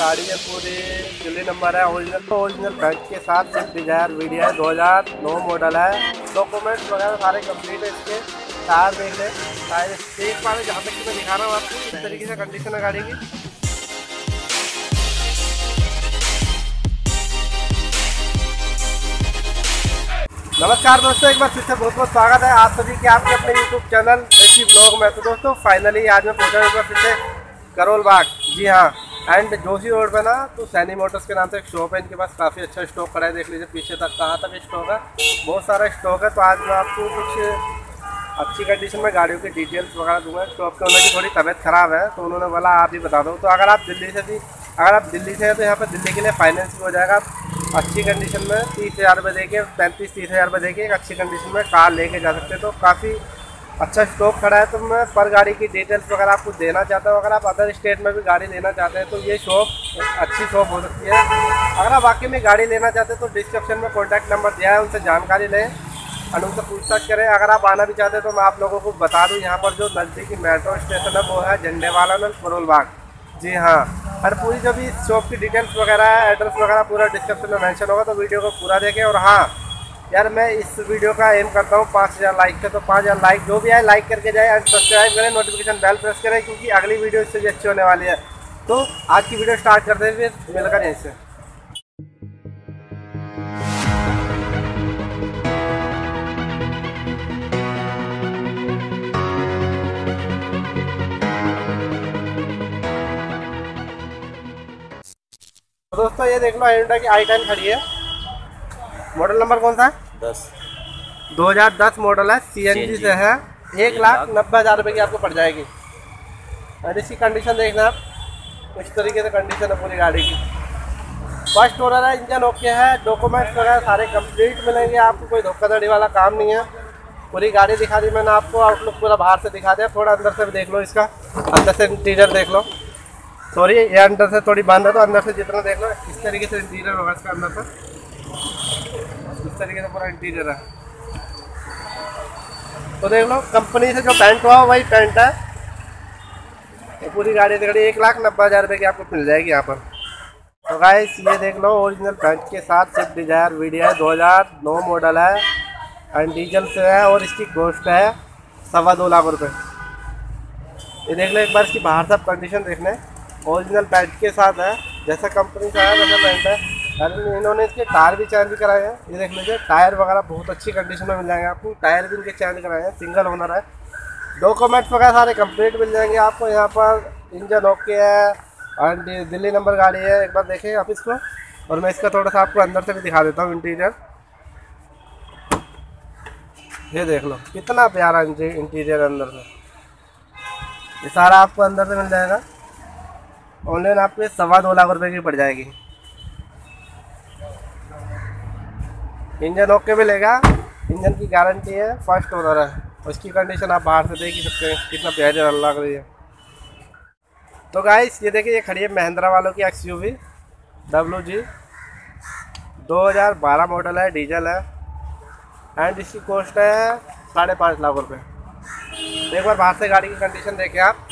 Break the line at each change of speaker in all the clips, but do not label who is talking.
गाड़ी है पूरी, दिल्ली नंबर है ओरिजिनल तो ओरिजिनल बैंक के साथ सिर्फ़ डिज़ायर वीडियो है 2009 मॉडल है। डॉक्यूमेंट्स वगैरह सारे कंप्लीट है इसके। टायर देख ले, टायर देख पा रहे जहाँ तक कि मैं दिखा रहा हूँ आपको, इस तरीके से कंडीशन है गाड़ी की। नमस्कार दोस्तों, एक बार फिर से बहुत बहुत स्वागत है आप सभी के आपके अपने यूट्यूब चैनल देसी ब्लॉग में। तो दोस्तों फाइनली आज मैं पहुँचा एक बार फिर से करोल बाग। जी हाँ एंड जोशी रोड पे ना तो सैनी मोटर्स के नाम से एक शॉप है, इनके पास काफ़ी अच्छा स्टॉक पड़ा है, देख लीजिए पीछे तक कहाँ तक स्टॉक है। बहुत सारा स्टॉक है तो आज मैं आपको कुछ अच्छी कंडीशन में गाड़ियों की डिटेल्स वगैरह दूँगा। शॉप के ओनर की थोड़ी तबीयत ख़राब है तो उन्होंने बोला, आप ही बता दो। तो अगर आप दिल्ली से भी, अगर आप दिल्ली से हैं तो यहाँ पर दिल्ली के लिए फाइनेंस हो जाएगा। अच्छी कंडीशन में तीस हज़ार रुपये दे के पैंतीस तीस हज़ार रुपये दे के एक अच्छी कंडीशन में कार लेके जा सकते हैं। तो काफ़ी अच्छा स्टॉक खड़ा है तो मैं पर गाड़ी की डिटेल्स वगैरह आपको देना चाहता हूँ। अगर आप अदर स्टेट में भी गाड़ी लेना चाहते हैं तो ये शॉप अच्छी शॉप हो सकती है। अगर आप वाकई में गाड़ी लेना चाहते हैं तो डिस्क्रिप्शन में कॉन्टैक्ट नंबर दिया है, उनसे जानकारी लें और उनसे पूछताछ करें। अगर आप आना भी चाहते हैं तो मैं आप लोगों को बता दूँ, यहाँ पर जो नज़दीकी मेट्रो स्टेशन है, वो है झंडे वाला करोल बाग। जी हाँ और पूरी जो भी शॉप की डिटेल्स वगैरह एड्रेस वगैरह, पूरा डिस्क्रिप्शन में मैंशन होगा तो वीडियो को पूरा देखें। और हाँ यार मैं इस वीडियो का एम करता हूँ पाँच हज़ार लाइक से तो पाँच हज़ार लाइक जो भी आए लाइक करके जाए एंड सब्सक्राइब करें नोटिफिकेशन बेल प्रेस करें, क्योंकि अगली वीडियो इससे भी अच्छी होने वाली है। तो आज की वीडियो स्टार्ट करते हैं, फिर मिलकर यहीं से तो दोस्तों, ये देख लो एंडा की आई टेन खड़ी है। मॉडल नंबर कौन सा? है
दस
2010 मॉडल है सीएनजी
CNG
से है। एक लाख नब्बे हज़ार रुपये की आपको पड़ जाएगी। और इसकी कंडीशन देखना आप। इस तरीके से कंडीशन है पूरी गाड़ी की। फ़र्स्ट ओनर है इंजन ओके है डॉक्यूमेंट्स वगैरह सारे कंप्लीट मिलेंगे। आपको कोई धोखाधड़ी वाला काम नहीं है। पूरी गाड़ी दिखा दी मैंने आपको आउटलुक पूरा बाहर से दिखा दिया। थोड़ा अंदर से भी देख लो इसका। अंदर से इंटीरियर देख लो। सॉरी ये अंदर से थोड़ी बंद है तो अंदर से जितना देख लो इस तरीके से इंटीरियर होगा इसका अंदर से। तरीके से पूरा इंटीरियर है तो देख लो कंपनी से जो पेंट हुआ वही पेंट है ये पूरी गाड़ी देख रही एक लाख नब्बे हज़ार रुपये की आपको मिल जाएगी यहाँ पर तो गाइस ये देख लो ओरिजिनल पेंट के साथ सिर्फ़ डिज़ायर वीडियो है 2009 मॉडल है एंड डीजल से है और इसकी कॉस्ट है सवा दो लाख रुपए। ये देख लो एक बार इसकी बाहर सब कंडीशन देख लें ओरिजिनल पेंट के साथ है जैसा कंपनी से है वैसा पेंट है। अरे इन्होंने इसके टायर भी चेंज कराए हैं। ये देख लीजिए, टायर वगैरह बहुत अच्छी कंडीशन में मिल जाएँगे आपको। टायर भी इनके चेंज कराए हैं सिंगल ओनर है। डॉक्यूमेंट्स वगैरह सारे कंप्लीट मिल जाएँगे आपको। यहाँ पर इंजन ओके है एंड दिल्ली नंबर गाड़ी है। एक बार देखें आप इसको, और मैं इसका थोड़ा सा आपको अंदर से भी दिखा देता हूँ इंटीरियर ये देख लो, कितना प्यारा इंटीरियर अंदर से। ये सारा आपको अंदर से मिल जाएगा। ऑनलाइन आपको सवा दो लाख रुपए की पड़ जाएगी। इंजन ओके मिलेगा। इंजन की गारंटी है, फ़र्स्ट ओनर है। उसकी कंडीशन आप बाहर से देख ही सकते हैं, कितना प्यारा लग रही है। तो गाइस ये देखिए, ये खड़ी है महिंद्रा वालों की X U V W G दो हज़ार बारह मॉडल है डीजल है। एंड इसकी कॉस्ट है साढ़े पाँच लाख रुपये एक बार बाहर से गाड़ी की कंडीशन देखें आप।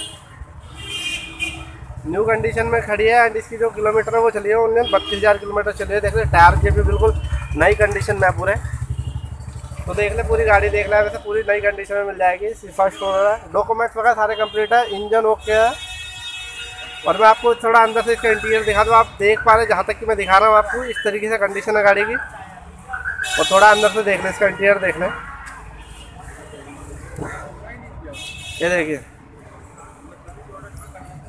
न्यू कंडीशन में खड़ी है एंड इसकी जो किलोमीटर है, वो चली है उन्होंने बत्तीस हज़ार किलोमीटर चली है देख रहे टायर के भी बिल्कुल नई कंडीशन में पूरे तो देख ले, पूरी गाड़ी देख ले वैसे पूरी नई कंडीशन में मिल जाएगी। फ़र्स्ट ओनर है डॉक्यूमेंट्स वगैरह सारे कंप्लीट है। इंजन ओके है। और मैं आपको थोड़ा अंदर से इसका इंटीरियर दिखा दूँ। आप देख पा रहे जहाँ तक कि मैं दिखा रहा हूँ आपको, इस तरीके से कंडीशन है गाड़ी की। और थोड़ा अंदर से देख लें, इसका इंटीरियर देख लें। ये देखिए।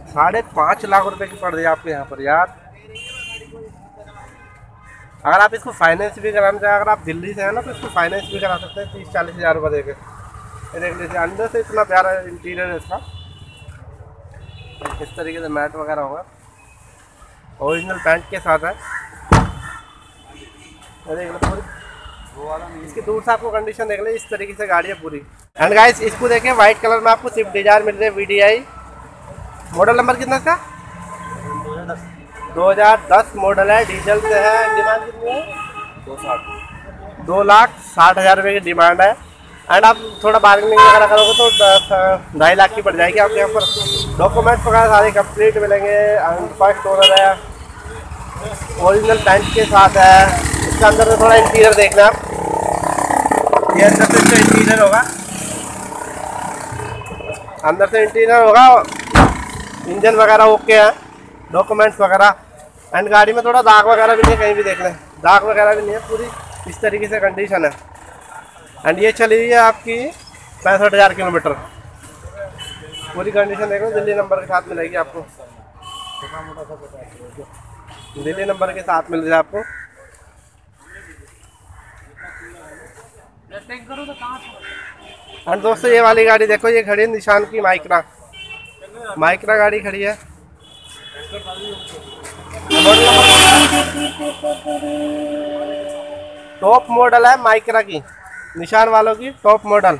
साढ़े पाँच लाख रुपए की पड़ रही है आपको यहाँ पर, यार। अगर आप इसको फाइनेंस भी कराना चाहें, अगर आप दिल्ली से हैं ना तो इसको फाइनेंस भी करा सकते हैं, तीस, चालीस हज़ार रुपये देके। ये देख लीजिए, अंदर से इतना प्यारा इंटीरियर है इसका। इस तरीके से मैट वगैरह होगा। ओरिजिनल पैंट के साथ है। देख लो पूरी। इसकी दूर से आपको कंडीशन देख ले, इस तरीके से गाड़ी है पूरी। एंड गाइस इसको देखें व्हाइट कलर में आपको स्विफ्ट डिज़ायर मिल रही है वी मॉडल नंबर कितना इसका? 2010 मॉडल है, डीजल से है। डिमांड कितनी है?
दो साठ
दो लाख साठ हज़ार रुपये की डिमांड है। एंड आप थोड़ा बार्गेनिंग वगैरह करोगे तो ढाई लाख की पड़ जाएगी आपके यहाँ पर। डॉक्यूमेंट्स वगैरह सारे कंप्लीट मिलेंगे। एंड फ़र्स्ट ओनर है। ओरिजिनल पैंट के साथ है। इसके अंदर थोड़ा इंटीरियर देखना आप। ये अंदर से इसका इंटीरियर होगा। अंदर से इंटीरियर होगा। इंजन वगैरह ओके है। डॉक्यूमेंट्स वगैरह एंड गाड़ी में थोड़ा दाग वगैरह भी नहीं है, कहीं भी देख लें। दाग वगैरह भी नहीं है पूरी इस तरीके से कंडीशन है। एंड ये चली हुई है आपकी पैंसठ हज़ार किलोमीटर। पूरी कंडीशन देख लो दिल्ली नंबर के साथ मिलेगी आपको। दिल्ली नंबर के साथ मिल जाए आपको। एंड दोस्तों ये वाली गाड़ी देखो ये खड़ी है निशान की माइक्रा। माइक्रा गाड़ी खड़ी है। टॉप मॉडल है माइक्रा की, निशान वालों की टॉप मॉडल।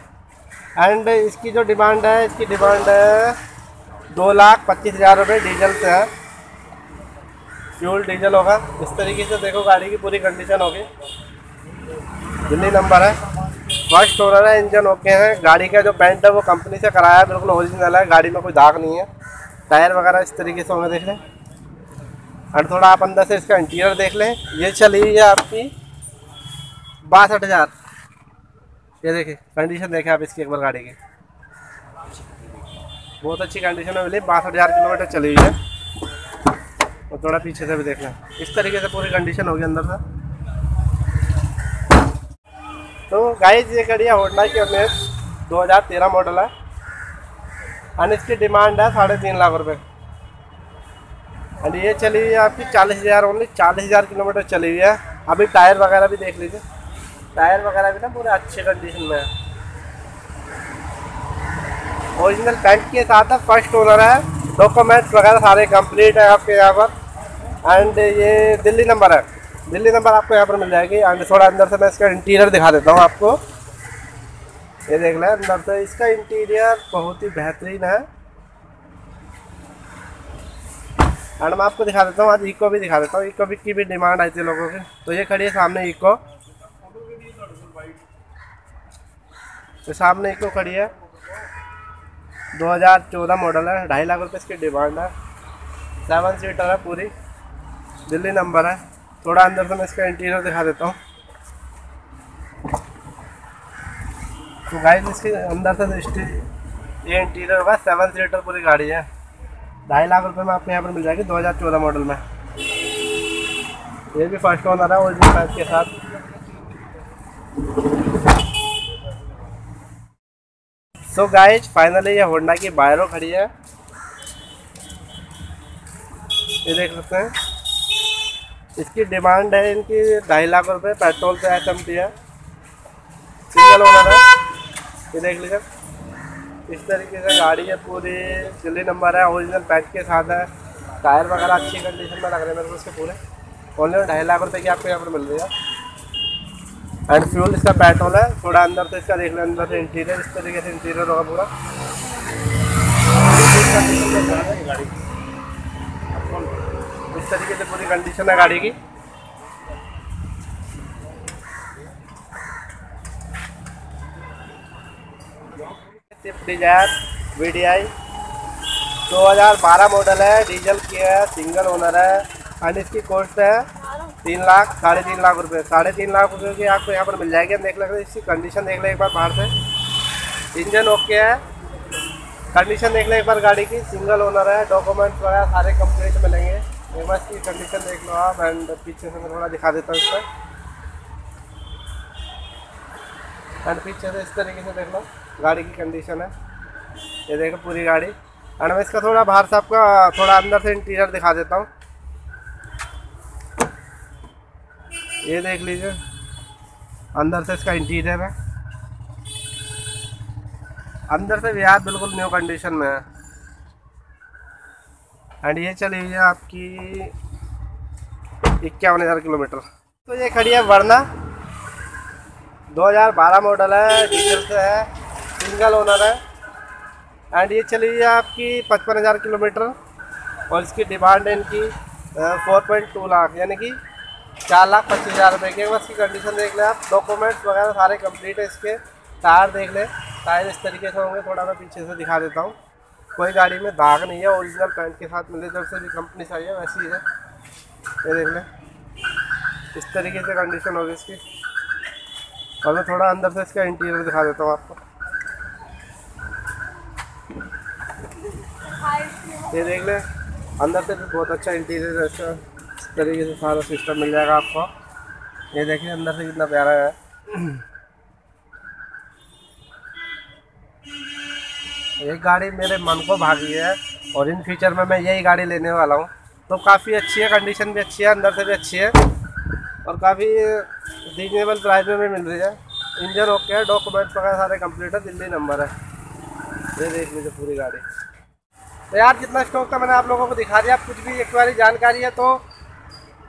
एंड इसकी जो डिमांड है, इसकी डिमांड है दो लाख पच्चीस हज़ार रुपये डीजल से है। फ्यूल डीजल होगा। इस तरीके से देखो गाड़ी की पूरी कंडीशन होगी। दिल्ली नंबर है। फ़र्स्ट ओनर है इंजन ओके है। गाड़ी का जो पेंट है, वो कंपनी से कराया है। बिल्कुल ओरिजिनल है। गाड़ी में कोई दाग नहीं है। टायर वगैरह इस तरीके से होंगे देख लें। और थोड़ा आप अंदर से इसका इंटीरियर देख लें। ये चली है आपकी बासठ हज़ार। ये देखिए कंडीशन देखें आप इसकी एक बार गाड़ी की। बहुत अच्छी कंडीशन में मिली। बासठ हज़ार किलोमीटर चली हुई है। और थोड़ा पीछे से भी देख लें। इस तरीके से पूरी कंडीशन होगी अंदर से। तो गाइस ये गाड़ी होंडा की अमेज 2013 मॉडल है। एंड इसकी डिमांड है साढ़े तीन लाख रुपए। एंड ये चली हुई है आपकी चालीस हज़ार ओनली चालीस हज़ार किलोमीटर चली हुई है। अभी टायर वगैरह भी देख लीजिए। टायर वगैरह भी ना पूरे अच्छे कंडीशन में है। ओरिजिनल पेंट के साथ है फ़र्स्ट ओनर है। डॉक्यूमेंट्स वगैरह सारे कंप्लीट है आपके यहाँ पर। एंड ये दिल्ली नंबर है। दिल्ली नंबर आपको यहाँ पर मिल जाएगी। एंड थोड़ा अंदर से मैं इसका इंटीरियर दिखा देता हूँ आपको। ये देख लें अंदर से, इसका इंटीरियर बहुत ही बेहतरीन है। एंड मैं आपको दिखा देता हूँ, आज इको भी दिखा देता हूँ। इको भी की भी डिमांड आई थी लोगों की। तो ये खड़ी है सामने इको तो सामने इको खड़ी है। 2014 मॉडल है। ढाई लाख रुपये इसकी डिमांड है। सेवन सीटर है पूरी। दिल्ली नंबर है। थोड़ा अंदर से मैं इसका इंटीरियर दिखा देता हूँ। तो गाइस इसके अंदर से ये इंटीरियर होगा सेवन सीटर पूरी गाड़ी है। ढाई लाख रुपए में आपको यहाँ पर मिल जाएगी 2014 मॉडल में। ये भी फ़र्स्ट ओनर है ओरिजिनल पैक के साथ। सो गाइज़ फाइनली ये होंडा की बायरो खड़ी है। ये देख सकते हैं। इसकी डिमांड है इनकी ढाई लाख रुपए पेट्रोल पे एच है। सिंगल ओनर है। ये देख लीजिए इस तरीके का गाड़ी है पूरी। दिल्ली नंबर है ओरिजिनल पैक के साथ है। टायर वगैरह अच्छी कंडीशन में लग रहे हैं मेरे को इसके पूरे। ओनली ढाई लाख रुपये की आपको यहाँ पर मिल रही है। एंड फ्यूल इसका पेट्रोल है। थोड़ा अंदर से इसका देख लें, अंदर से इंटीरियर इस तरीके से इंटीरियर होगा पूरा। इस तरीके से पूरी कंडीशन है गाड़ी की। Swift Dzire V D I दो हज़ार बारह मॉडल है डीजल की है सिंगल ओनर है। एंड इसकी कॉस्ट है तीन लाख, साढ़े तीन लाख रुपए। साढ़े तीन लाख रुपए की आपको यहाँ पर मिल जाएगी। देख लेंगे इसकी कंडीशन देख लें एक बार बाहर से। इंजन ओके है। कंडीशन देख लें एक बार गाड़ी की। सिंगल ओनर है डॉक्यूमेंट्स वगैरह सारे कंप्लीट मिलेंगे। एक बार इसकी कंडीशन देख लो आप एंड पीछे से मैं थोड़ा दिखा देता हूँ इसका। एंड पीछे से इस तरीके से देख लो गाड़ी की कंडीशन है। ये देखो पूरी गाड़ी। एंड मैं इसका थोड़ा बाहर से आपका, थोड़ा अंदर से इंटीरियर दिखा देता हूँ। ये देख लीजिए। अंदर से इसका इंटीरियर है। अंदर से यार बिल्कुल न्यू कंडीशन में है। एंड ये चली हुई है आपकी इक्यावन हज़ार किलोमीटर। तो ये खड़ी है वरना 2012 मॉडल है डीजल से है सिंगल ओनर है। एंड ये चली है आपकी पचपन हज़ार किलोमीटर और इसकी डिमांड है इनकी फोर पॉइंट टू लाख यानी कि चार लाख पच्चीस हज़ार रुपये की। बस की कंडीशन देख लें आप डॉक्यूमेंट्स वगैरह सारे कंप्लीट है इसके। टायर देख लें टायर इस तरीके से होंगे, थोड़ा मैं पीछे से दिखा देता हूँ। कोई गाड़ी में दाग नहीं है ओरिजिनल पैंट के साथ मिले, जब से भी कंपनी है, वैसी है ये देख लें, इस तरीके से कंडीशन होगी इसकी। और मैं थोड़ा अंदर से इसका इंटीरियर दिखा देता हूँ आपको। ये देख लें, अंदर से भी बहुत अच्छा इंटीरियर इसका इस तरीके से सारा सिस्टम मिल जाएगा आपको। ये देखिए, अंदर से कितना प्यारा है। ये गाड़ी मेरे मन को भागी है और इन फ्यूचर में मैं यही गाड़ी लेने वाला हूँ। तो काफ़ी अच्छी है कंडीशन भी अच्छी है, अंदर से भी अच्छी है। और काफ़ी रीजनेबल प्राइस में भी मिल रही है। इंजन ओके है डॉक्यूमेंट्स वगैरह सारे कंप्लीट है, दिल्ली नंबर है। ये देख लीजिए पूरी गाड़ी। तो यार जितना स्टॉक था मैंने आप लोगों को दिखा दिया। कुछ भी एक बारी जानकारी है तो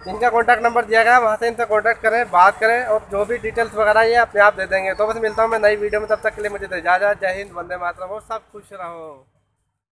इनका कॉन्टैक्ट नंबर दिया गया है, वहाँ से इनसे कॉन्टैक्ट करें, बात करें और जो भी डिटेल्स वगैरह ये अपने आप दे देंगे। तो बस मिलता हूँ मैं नई वीडियो में, तब तक के लिए मुझे दे इजाज़त, जय हिंद, वंदे मातरम और सब खुश रहो।